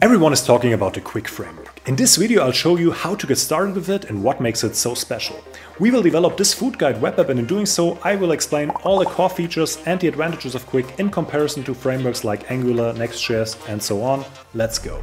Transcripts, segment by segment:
Everyone is talking about the Qwik framework. In this video I'll show you how to get started with it and what makes it so special. We will develop this food guide web app and in doing so I will explain all the core features and the advantages of Qwik in comparison to frameworks like Angular, Next.js and so on. Let's go.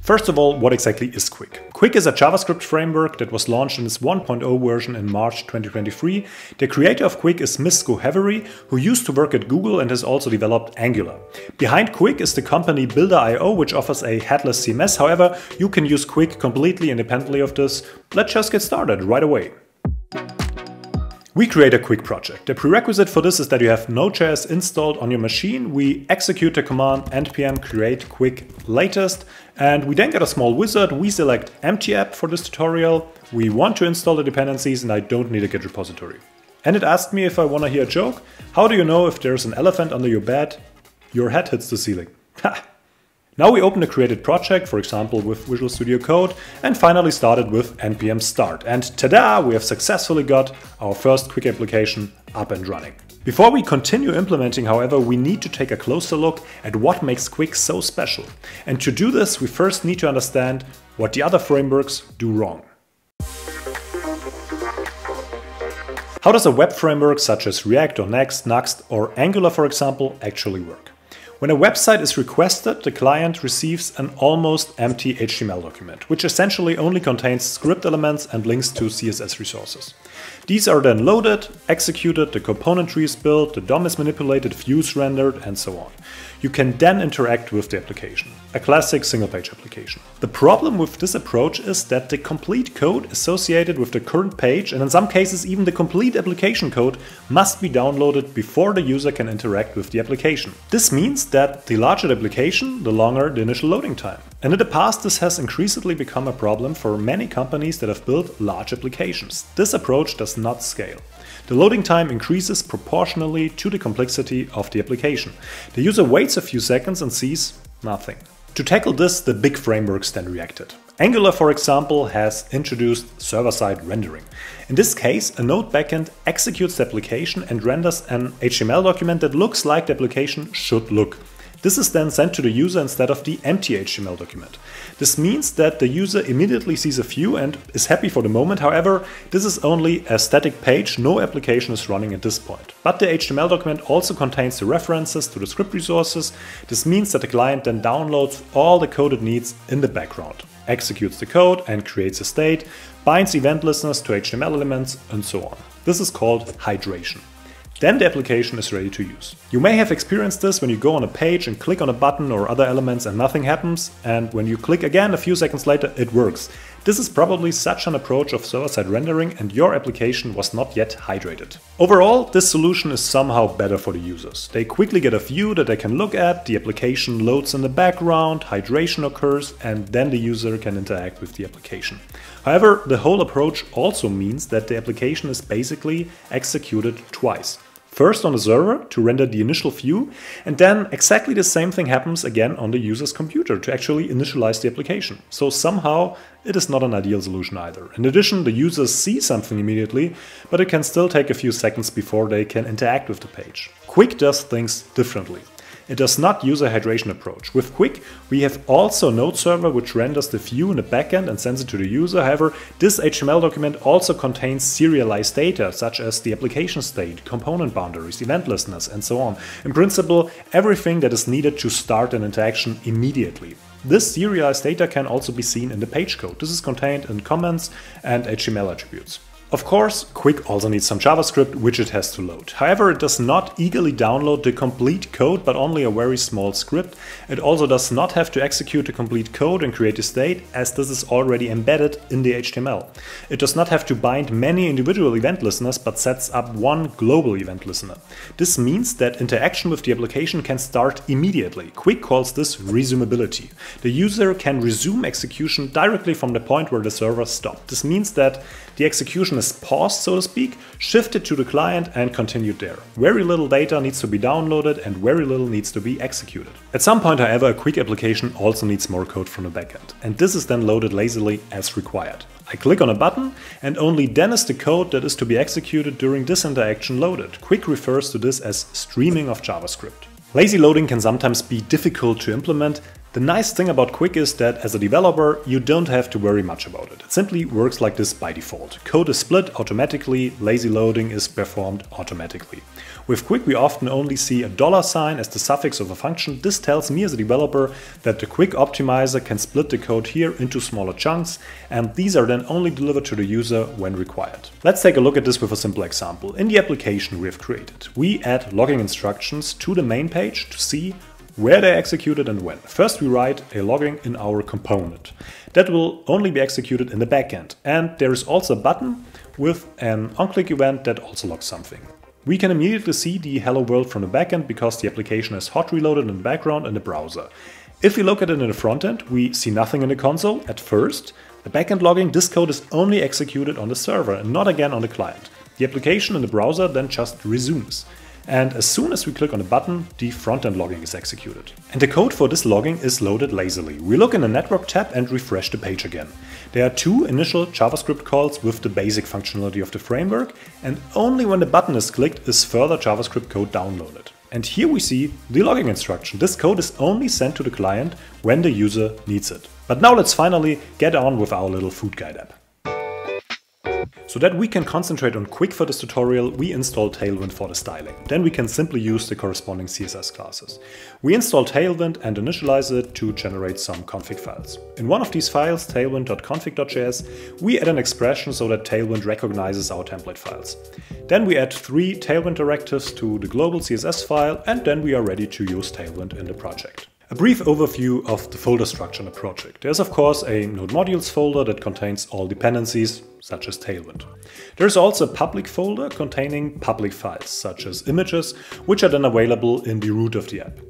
First of all, what exactly is Qwik? Qwik is a JavaScript framework that was launched in its 1.0 version in March 2023. The creator of Qwik is Misko Hevery, who used to work at Google and has also developed Angular. Behind Qwik is the company Builder.io, which offers a headless CMS. However, you can use Qwik completely independently of this. Let's just get started right away. We create a Qwik project. The prerequisite for this is that you have Node.js installed on your machine. We execute the command npm create qwik latest and we then get a small wizard. We select empty app for this tutorial. We want to install the dependencies and I don't need a Git repository. And it asked me if I want to hear a joke. How do you know if there's an elephant under your bed? Your head hits the ceiling. Now we open a created project, for example with Visual Studio Code, and finally started with npm start. And tada, we have successfully got our first Qwik application up and running. Before we continue implementing, however, we need to take a closer look at what makes Qwik so special. And to do this, we first need to understand what the other frameworks do wrong. How does a web framework such as React or Next, Nuxt or Angular, for example, actually work? When a website is requested, the client receives an almost empty HTML document, which essentially only contains script elements and links to CSS resources. These are then loaded, executed, the component tree is built, the DOM is manipulated, views rendered, and so on. You can then interact with the application, a classic single page application. The problem with this approach is that the complete code associated with the current page, and in some cases even the complete application code, must be downloaded before the user can interact with the application. This means that the larger the application, the longer the initial loading time. And in the past, this has increasingly become a problem for many companies that have built large applications. This approach does not scale. The loading time increases proportionally to the complexity of the application. The user waits a few seconds and sees nothing. To tackle this, the big frameworks then reacted. Angular, for example, has introduced server-side rendering. In this case, a Node backend executes the application and renders an HTML document that looks like the application should look. This is then sent to the user instead of the empty HTML document. This means that the user immediately sees a view and is happy for the moment. However, this is only a static page, no application is running at this point. But the HTML document also contains the references to the script resources. This means that the client then downloads all the code it needs in the background, executes the code and creates a state, binds event listeners to HTML elements, and so on. This is called hydration. Then the application is ready to use. You may have experienced this when you go on a page and click on a button or other elements and nothing happens, and when you click again a few seconds later it works. This is probably such an approach of server-side rendering and your application was not yet hydrated. Overall, this solution is somehow better for the users. They quickly get a view that they can look at, the application loads in the background, hydration occurs, and then the user can interact with the application. However, the whole approach also means that the application is basically executed twice. First on the server to render the initial view, and then exactly the same thing happens again on the user's computer to actually initialize the application. So somehow it is not an ideal solution either. In addition, the users see something immediately, but it can still take a few seconds before they can interact with the page. Qwik does things differently. It does not use a hydration approach. With Qwik, we have also a Node server which renders the view in the backend and sends it to the user. However, this HTML document also contains serialized data such as the application state, component boundaries, event listeners, and so on. In principle, everything that is needed to start an interaction immediately. This serialized data can also be seen in the page code. This is contained in comments and HTML attributes. Of course, Qwik also needs some JavaScript which it has to load. However, it does not eagerly download the complete code but only a very small script. It also does not have to execute the complete code and create a state as this is already embedded in the HTML. It does not have to bind many individual event listeners but sets up one global event listener. This means that interaction with the application can start immediately. Qwik calls this resumability. The user can resume execution directly from the point where the server stopped. This means that the execution is paused, so to speak, shifted to the client and continued there. Very little data needs to be downloaded and very little needs to be executed. At some point, however, a Qwik application also needs more code from the backend, and this is then loaded lazily as required. I click on a button and only then is the code that is to be executed during this interaction loaded. Qwik refers to this as streaming of JavaScript. Lazy loading can sometimes be difficult to implement. The nice thing about Qwik is that as a developer, you don't have to worry much about it. It simply works like this by default. Code is split automatically, lazy loading is performed automatically. With Qwik we often only see a dollar sign as the suffix of a function. This tells me as a developer that the Qwik optimizer can split the code here into smaller chunks and these are then only delivered to the user when required. Let's take a look at this with a simple example. In the application we have created, we add logging instructions to the main page to see where they are executed and when. First we write a logging in our component. That will only be executed in the backend and there is also a button with an onClick event that also logs something. We can immediately see the hello world from the backend because the application is hot reloaded in the background in the browser. If we look at it in the frontend, we see nothing in the console at first. The backend logging, this code is only executed on the server and not again on the client. The application in the browser then just resumes. And as soon as we click on a button, the frontend logging is executed. And the code for this logging is loaded lazily. We look in the network tab and refresh the page again. There are two initial JavaScript calls with the basic functionality of the framework, and only when the button is clicked is further JavaScript code downloaded. And here we see the logging instruction. This code is only sent to the client when the user needs it. But now let's finally get on with our little food guide app. So that we can concentrate on Qwik for this tutorial, we install Tailwind for the styling. Then we can simply use the corresponding CSS classes. We install Tailwind and initialize it to generate some config files. In one of these files, tailwind.config.js, we add an expression so that Tailwind recognizes our template files. Then we add three Tailwind directives to the global CSS file and then we are ready to use Tailwind in the project. A brief overview of the folder structure in a project. There's of course a node modules folder that contains all dependencies, such as Tailwind. There's also a public folder containing public files, such as images, which are then available in the root of the app.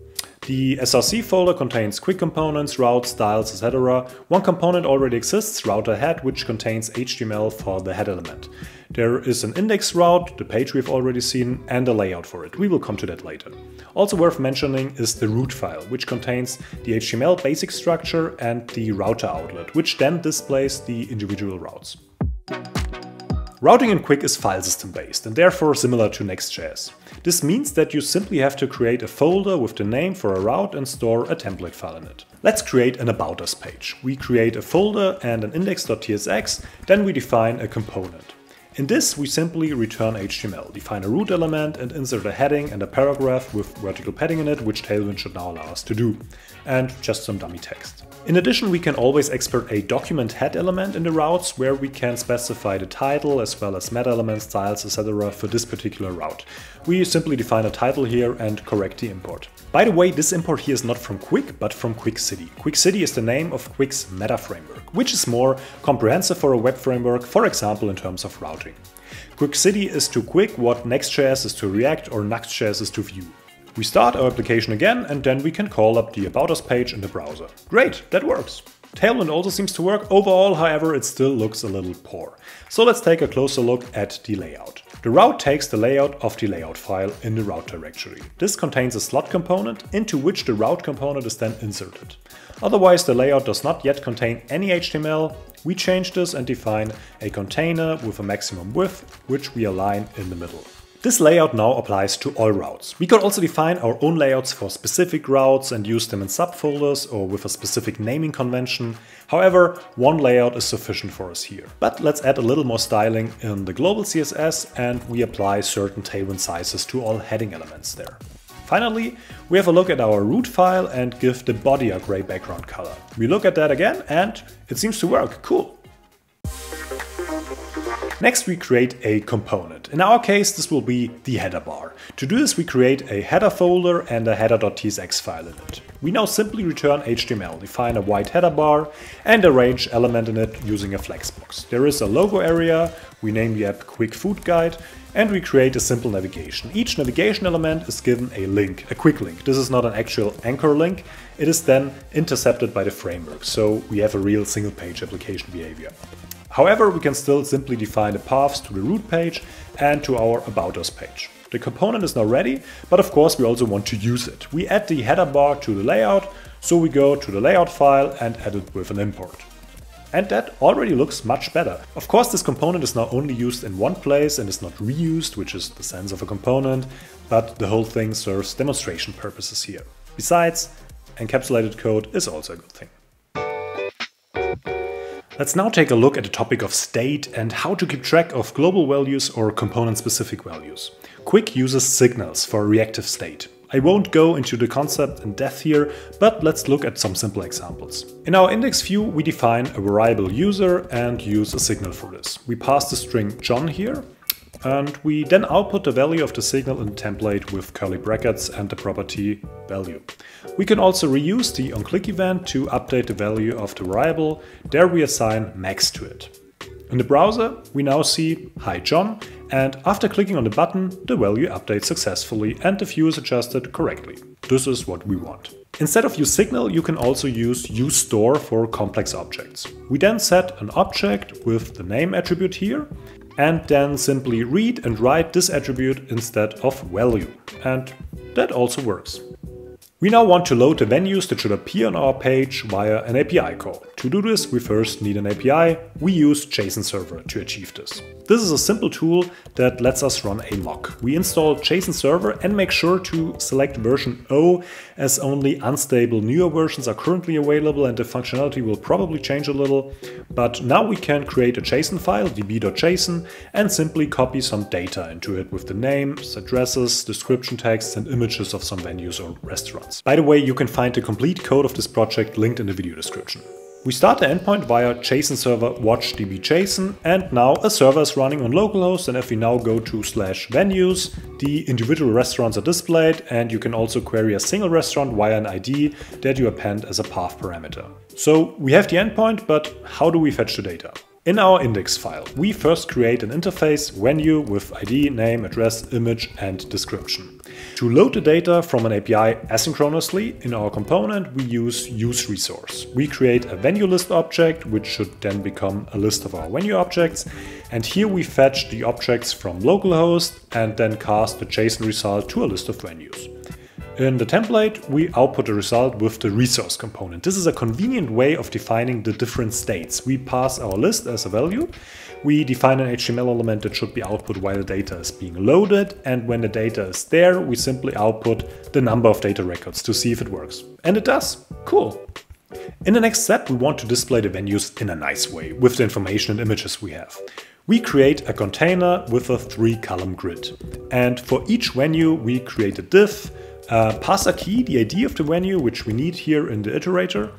The SRC folder contains Qwik components, routes, styles, etc. One component already exists, router head, which contains HTML for the head element. There is an index route, the page we've already seen, and a layout for it. We will come to that later. Also worth mentioning is the root file, which contains the HTML basic structure and the router outlet, which then displays the individual routes. Routing in Qwik is file system based and therefore similar to Next.js. This means that you simply have to create a folder with the name for a route and store a template file in it. Let's create an About Us page. We create a folder and an index.tsx, then we define a component. In this, we simply return HTML, define a root element and insert a heading and a paragraph with vertical padding in it, which Tailwind should now allow us to do, and just some dummy text. In addition, we can always export a document head element in the routes where we can specify the title as well as meta elements, styles, etc. for this particular route. We simply define a title here and correct the import. By the way, this import here is not from Qwik, but from QwikCity. QwikCity is the name of Qwik's meta framework, which is more comprehensive for a web framework, for example in terms of routing. QwikCity is to Qwik what Next.js is to React or Nuxt.js is to Vue. We start our application again and then we can call up the About Us page in the browser. Great, that works. Tailwind also seems to work. Overall, however, it still looks a little poor. So let's take a closer look at the layout. The route takes the layout of the layout file in the route directory. This contains a slot component into which the route component is then inserted. Otherwise, the layout does not yet contain any HTML. We change this and define a container with a maximum width, which we align in the middle. This layout now applies to all routes. We could also define our own layouts for specific routes and use them in subfolders or with a specific naming convention. However, one layout is sufficient for us here. But let's add a little more styling in the global CSS and we apply certain tailwind sizes to all heading elements there. Finally, we have a look at our root file and give the body a gray background color. We look at that again and it seems to work, cool. Next we create a component. In our case this will be the header bar. To do this we create a header folder and a header.tsx file in it. We now simply return HTML, define a white header bar and a range element in it using a flexbox. There is a logo area, we name the app Qwik Food Guide and we create a simple navigation. Each navigation element is given a link, a Qwik link. This is not an actual anchor link, it is then intercepted by the framework, so we have a real single page application behavior. However, we can still simply define the paths to the root page and to our About Us page. The component is now ready, but of course we also want to use it. We add the header bar to the layout, so we go to the layout file and add it with an import. And that already looks much better. Of course, this component is now only used in one place and is not reused, which is the sense of a component, but the whole thing serves demonstration purposes here. Besides, encapsulated code is also a good thing. Let's now take a look at the topic of state and how to keep track of global values or component-specific values. Qwik uses signals for reactive state. I won't go into the concept in depth here, but let's look at some simple examples. In our index view, we define a variable user and use a signal for this. We pass the string John here, and we then output the value of the signal in template with curly brackets and the property value. We can also reuse the onClick event to update the value of the variable. There we assign max to it. In the browser, we now see Hi John, and after clicking on the button, the value updates successfully and the view is adjusted correctly. This is what we want. Instead of useSignal, you can also use useStore for complex objects. We then set an object with the name attribute here, and then simply read and write this attribute instead of value. And that also works. We now want to load the venues that should appear on our page via an API call. To do this, we first need an API. We use JSON Server to achieve this. This is a simple tool that lets us run a mock. We install JSON Server and make sure to select version O as only unstable newer versions are currently available and the functionality will probably change a little. But now we can create a JSON file, db.json, and simply copy some data into it with the names, addresses, description texts and images of some venues or restaurants. By the way, you can find the complete code of this project linked in the video description. We start the endpoint via JSON server watch db.json and now a server is running on localhost and if we now go to slash venues, the individual restaurants are displayed and you can also query a single restaurant via an ID that you append as a path parameter. So we have the endpoint, but how do we fetch the data? In our index file, we first create an interface venue with ID, name, address, image, and description. To load the data from an API asynchronously, in our component we use useResource. We create a venue list object, which should then become a list of our venue objects, and here we fetch the objects from localhost and then cast the JSON result to a list of venues. In the template, we output the result with the resource component. This is a convenient way of defining the different states. We pass our list as a value, we define an HTML element that should be output while the data is being loaded, and when the data is there, we simply output the number of data records to see if it works. And it does. Cool. In the next step, we want to display the venues in a nice way, with the information and images we have. We create a container with a three column grid. And for each venue, we create a div, uh, pass a key, the ID of the venue, which we need here in the iterator.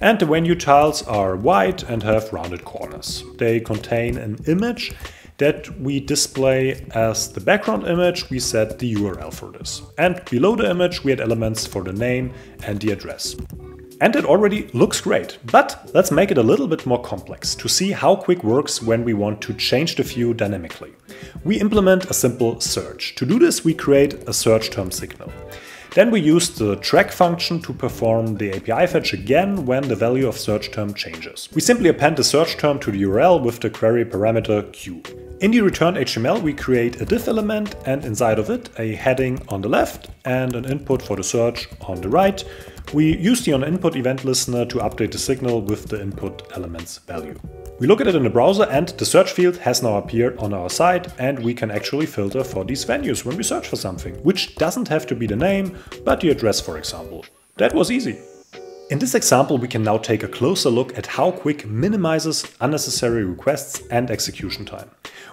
And the venue tiles are white and have rounded corners. They contain an image that we display as the background image, we set the URL for this. And below the image we had elements for the name and the address. And it already looks great, but let's make it a little bit more complex to see how Qwik works when we want to change the view dynamically. We implement a simple search. To do this we create a search term signal. Then we use the track function to perform the API fetch again when the value of search term changes. We simply append the search term to the URL with the query parameter q. In the returned HTML we create a div element and inside of it a heading on the left and an input for the search on the right we use the onInput event listener to update the signal with the input element's value. We look at it in the browser and the search field has now appeared on our site and we can actually filter for these venues when we search for something, which doesn't have to be the name, but the address for example. That was easy. In this example we can now take a closer look at how Qwik minimizes unnecessary requests and execution time.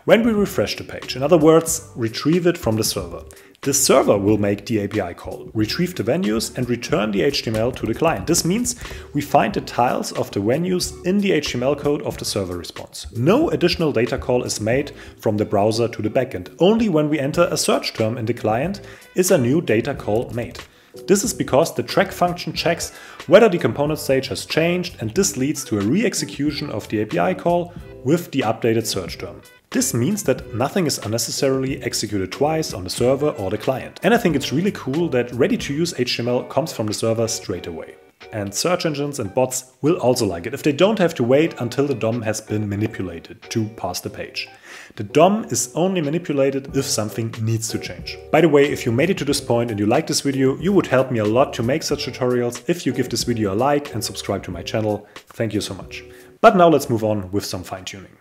When we refresh the page, in other words, retrieve it from the server, the server will make the API call, retrieve the venues and return the HTML to the client. This means we find the tiles of the venues in the HTML code of the server response. No additional data call is made from the browser to the backend. Only when we enter a search term in the client is a new data call made. This is because the track function checks whether the component stage has changed and this leads to a re-execution of the API call with the updated search term. This means that nothing is unnecessarily executed twice on the server or the client. And I think it's really cool that ready-to-use HTML comes from the server straight away. And search engines and bots will also like it if they don't have to wait until the DOM has been manipulated to pass the page. The DOM is only manipulated if something needs to change. By the way, if you made it to this point and you like this video, you would help me a lot to make such tutorials if you give this video a like and subscribe to my channel. Thank you so much. But now let's move on with some fine tuning.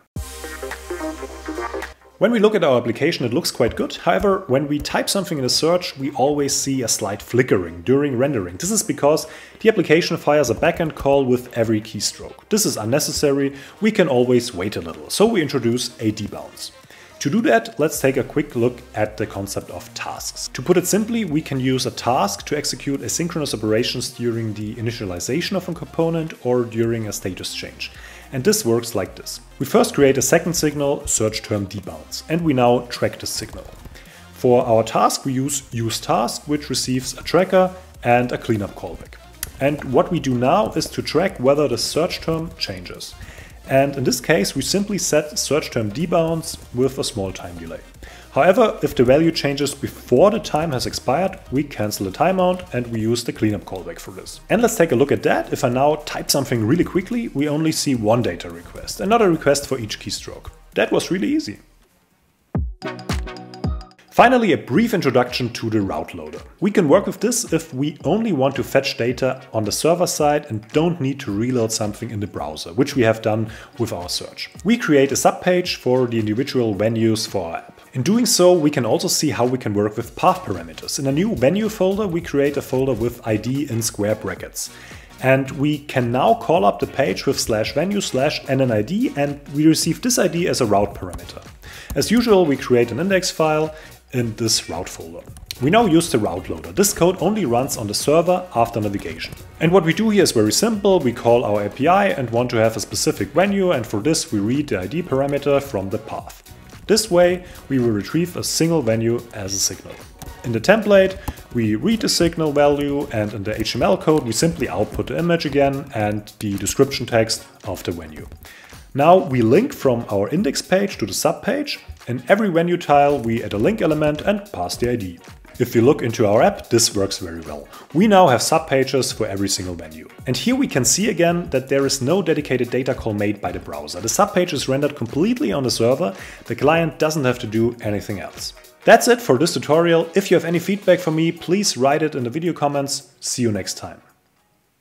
When we look at our application, it looks quite good. However, when we type something in a search, we always see a slight flickering during rendering. This is because the application fires a backend call with every keystroke. This is unnecessary. We can always wait a little. So we introduce a debounce. To do that, let's take a quick look at the concept of tasks. To put it simply, we can use a task to execute asynchronous operations during the initialization of a component or during a status change. And this works like this. We first create a second signal, search term debounce, and we now track the signal. For our task, we use useTask, which receives a tracker and a cleanup callback. And what we do now is to track whether the search term changes. And in this case, we simply set search term debounce with a small time delay. However, if the value changes before the time has expired, we cancel the timeout and we use the cleanup callback for this. And let's take a look at that. If I now type something really quickly, we only see one data request, another request for each keystroke. That was really easy. Finally, a brief introduction to the route loader. We can work with this if we only want to fetch data on the server side and don't need to reload something in the browser, which we have done with our search. We create a subpage for the individual venues for our app. In doing so, we can also see how we can work with path parameters. In a new venue folder, we create a folder with ID in square brackets. And we can now call up the page with slash venue slash nnid and we receive this ID as a route parameter. As usual, we create an index file in this route folder. We now use the route loader. This code only runs on the server after navigation. And what we do here is very simple. We call our API and want to have a specific venue and for this we read the ID parameter from the path. This way we will retrieve a single venue as a signal. In the template we read the signal value and in the HTML code we simply output the image again and the description text of the venue. Now we link from our index page to the subpage. In every venue tile we add a link element and pass the ID. If we look into our app, this works very well. We now have subpages for every single venue. And here we can see again that there is no dedicated data call made by the browser. The subpage is rendered completely on the server, the client doesn't have to do anything else. That's it for this tutorial. If you have any feedback for me, please write it in the video comments. See you next time.